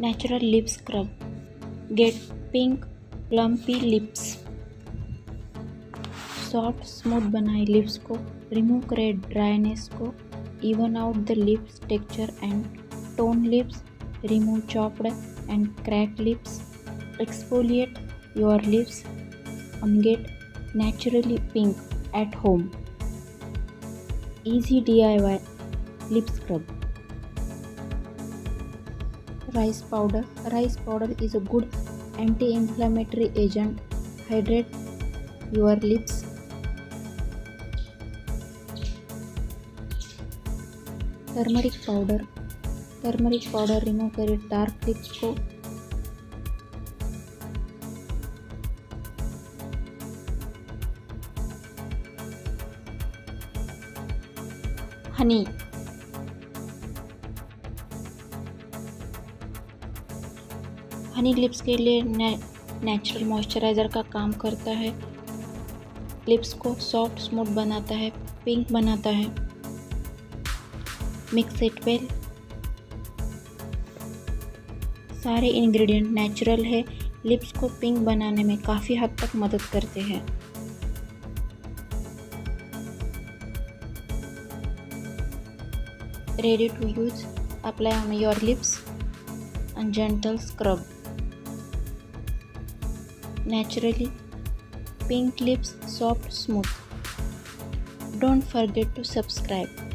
natural lip scrub. Get pink, plumpy lips soft smooth बनाए lips को remove करे dryness को even out the lips texture and tone lips remove chapped and crack lips exfoliate your lips um get naturally pink at home easy D I Y lip scrub rice powder rice powder is a good anti-inflammatory agent hydrate your lips turmeric powder turmeric powder remove करे dark lips को Honey Honey lips के लिए ने, natural moisturiser का काम करता है। Lips को सॉफ्ट स्मूथ बनाता है पिंक बनाता है। मिक्स इट वेल सारे इंग्रेडिएंट नेचुरल है। लिप्स को पिंक बनाने में काफ़ी हद तक मदद करते हैं। Ready to use? Apply on your lips and gentle scrub. Naturally pink lips soft smooth. Don't forget to subscribe